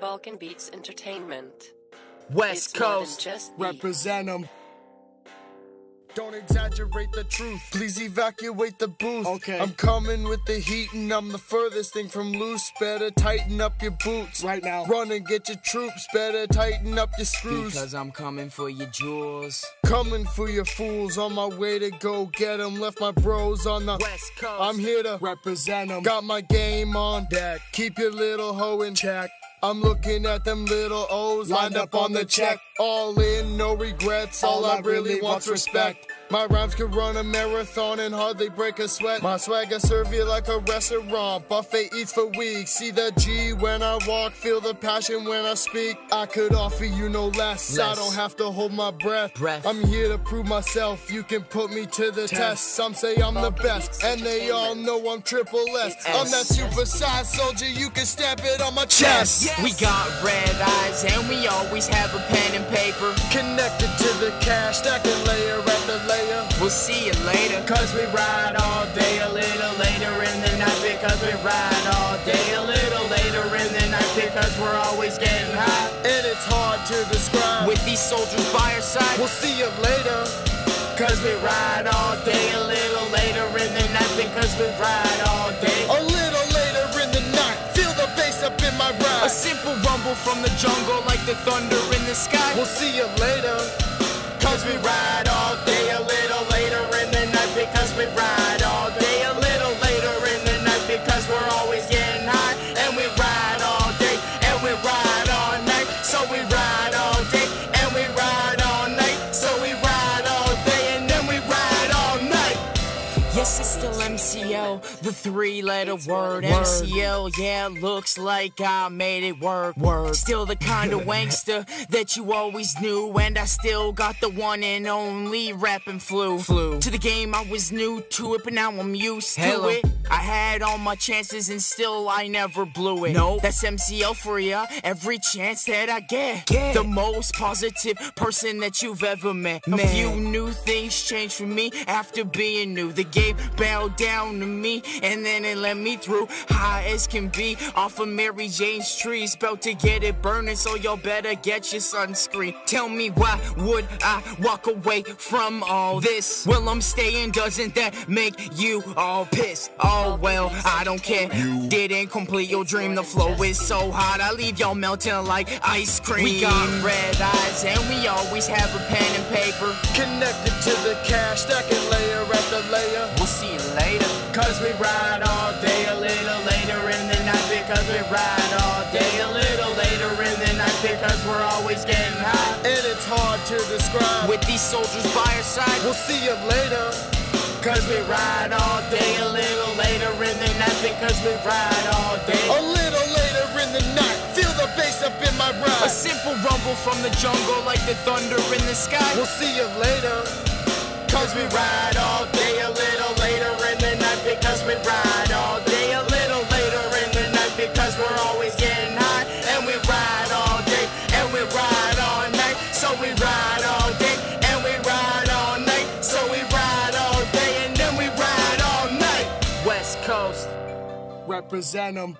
Balkan Beats Entertainment. West It's Coast. just. Represent them. Don't exaggerate the truth. Please evacuate the booth. Okay. I'm coming with the heat and I'm the furthest thing from loose. Better tighten up your boots. Right now. Run and get your troops. Better tighten up your screws. Because I'm coming for your jewels. Coming for your fools. On my way to go get 'em. Left my bros on the West Coast. I'm here to represent them. Got my game on deck. Keep your little hoe in check. I'm looking at them little O's lined up on the check. All in, no regrets. All I really want's respect. My rhymes could run a marathon and hardly break a sweat. My swagger serve you like a restaurant. Buffet eats for weeks. See the G when I walk, feel the passion when I speak. I could offer you no less. I don't have to hold my breath. Breath. I'm here to prove myself. You can put me to the test. Some say I'm the best, and they all know I'm triple S. I'm that super size soldier. You can stamp it on my chest. We got red eyes and we always have a pen and paper. Connected to the cash, stacking layer. We'll see you later. Cause we ride all day a little later in the night because we ride all day a little later in the night because we're always getting high. And it's hard to describe. With these soldiers by our side. We'll see you later. Cause we ride all day a little later in the night because we ride all day. A little later in the night, feel the bass up in my ride. A simple rumble from the jungle like the thunder in the sky. We'll see you later. Cause we ride all day because we ride Yes, it's still MCL, the three letter word. MCL, yeah, looks like I made it work. Word. Still the kind of wankster that you always knew, and I still got the one and only rapping flu. Flu. To the game, I was new to it, but now I'm used Hello. to it. I had all my chances and still I never blew it. No, that's MCL for ya. Every chance that I get. The most positive person that you've ever met. A few new things changed for me after being new. The game bowed down to me and then it let me through. High as can be off of Mary Jane's tree. About to get it burning, so y'all better get your sunscreen. Tell me why would I walk away from all this? Well, I'm staying, doesn't that make you all pissed? Oh well, I don't care. Didn't complete your dream. The flow is so hot, I leave y'all melting like ice cream. We got red eyes and we always have a pen and paper. Connected to the cash, stacking later. Cause we ride all day a little later in the night because we ride all day a little later in the night because we're always getting high. And it's hard to describe. With these soldiers by our side, We'll see you later. Cause we ride all day a little later in the night because we ride all day. A little later in the night, feel the bass up in my ride a simple rumble from the jungle like the thunder in the sky. We'll see you later. Cause we ride all day Represent them.